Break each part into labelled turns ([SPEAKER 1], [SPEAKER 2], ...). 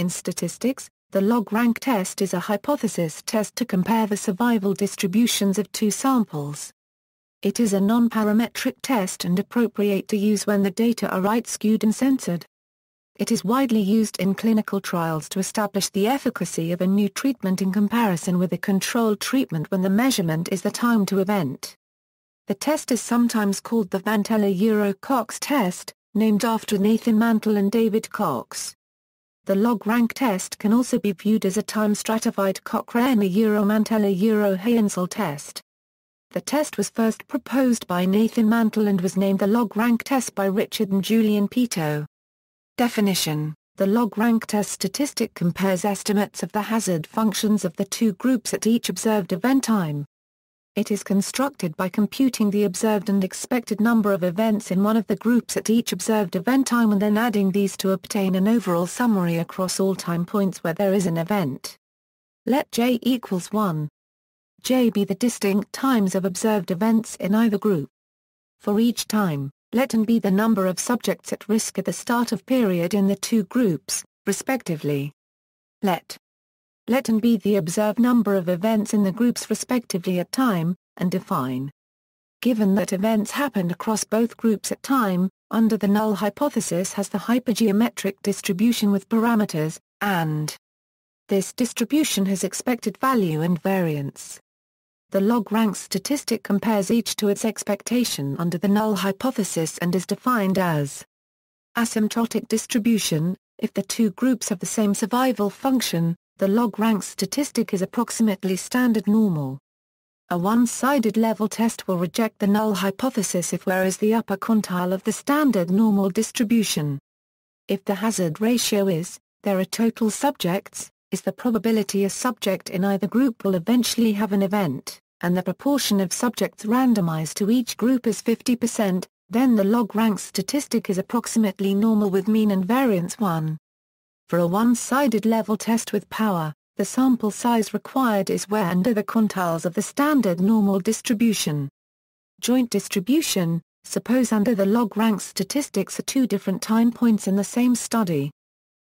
[SPEAKER 1] In statistics, the log rank test is a hypothesis test to compare the survival distributions of two samples. It is a non-parametric test and appropriate to use when the data are right-skewed and censored. It is widely used in clinical trials to establish the efficacy of a new treatment in comparison with a controlled treatment when the measurement is the time to event. The test is sometimes called the Mantella-Euro-Cox test, named after Nathan Mantel and David Cox. The log rank test can also be viewed as a time-stratified Cochran-Euro-Mantella-Euro-Haenszel test. The test was first proposed by Nathan Mantel and was named the log rank test by Richard and Julian Peto. Definition The log rank test statistic compares estimates of the hazard functions of the two groups at each observed event time. It is constructed by computing the observed and expected number of events in one of the groups at each observed event time and then adding these to obtain an overall summary across all time points where there is an event. Let j equals 1. j be the distinct times of observed events in either group. For each time, let n be the number of subjects at risk at the start of period in the two groups, respectively. Let let n be the observed number of events in the groups respectively at time, and define. Given that events happened across both groups at time, under the null hypothesis has the hypergeometric distribution with parameters, and this distribution has expected value and variance. The log rank statistic compares each to its expectation under the null hypothesis and is defined as asymptotic distribution, if the two groups have the same survival function, the log rank statistic is approximately standard normal. A one-sided level test will reject the null hypothesis if where is the upper quantile of the standard normal distribution. If the hazard ratio is, there are total subjects, is the probability a subject in either group will eventually have an event, and the proportion of subjects randomized to each group is 50%, then the log rank statistic is approximately normal with mean and variance 1. For a one-sided level test with power, the sample size required is where under the quantiles of the standard normal distribution. Joint distribution, suppose under the log rank statistics are two different time points in the same study.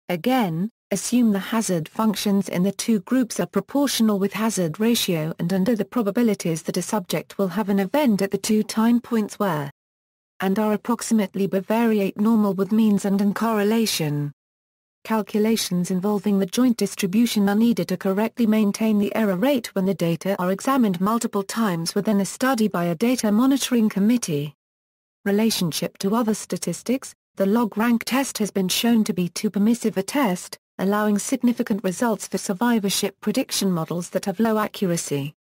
[SPEAKER 1] Again, assume the hazard functions in the two groups are proportional with hazard ratio and under the probabilities that a subject will have an event at the two time points where and are approximately bivariate normal with means and in correlation. Calculations involving the joint distribution are needed to correctly maintain the error rate when the data are examined multiple times within a study by a data monitoring committee. Relationship to other statistics, the log rank test has been shown to be too permissive a test, allowing significant results for survivorship prediction models that have low accuracy.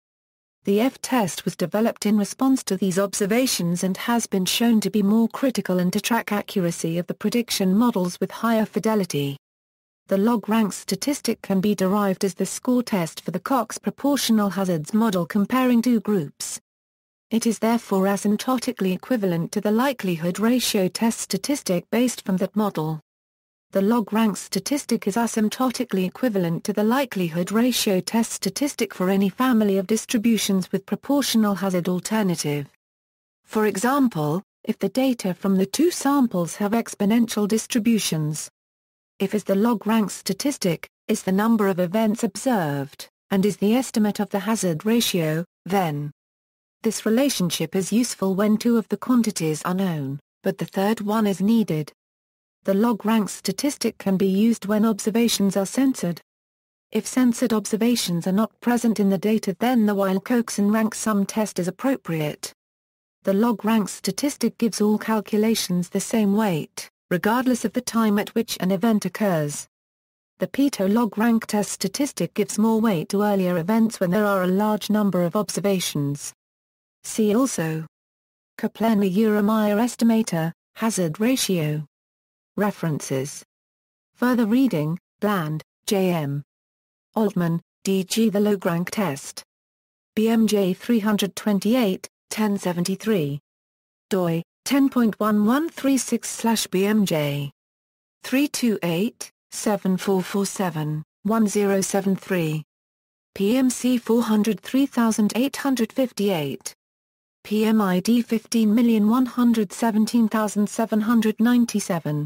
[SPEAKER 1] The F-test was developed in response to these observations and has been shown to be more critical and to track accuracy of the prediction models with higher fidelity. The log rank statistic can be derived as the score test for the Cox proportional hazards model comparing two groups. It is therefore asymptotically equivalent to the likelihood ratio test statistic based from that model. The log rank statistic is asymptotically equivalent to the likelihood ratio test statistic for any family of distributions with proportional hazard alternative. For example, if the data from the two samples have exponential distributions, if is the log rank statistic, is the number of events observed, and is the estimate of the hazard ratio, then this relationship is useful when two of the quantities are known, but the third one is needed. The log rank statistic can be used when observations are censored. If censored observations are not present in the data then the Wilcoxon rank sum test is appropriate. The log rank statistic gives all calculations the same weight regardless of the time at which an event occurs. The Peto log rank test statistic gives more weight to earlier events when there are a large number of observations. See also Kaplan-Euro-Meier estimator, hazard ratio. References. Further reading, Bland, J.M. Altman, D.G. The log rank test. BMJ 328, 1073. doi, 10.1136-BMJ. 328-7447-1073. PMC 403858. PMID 15117797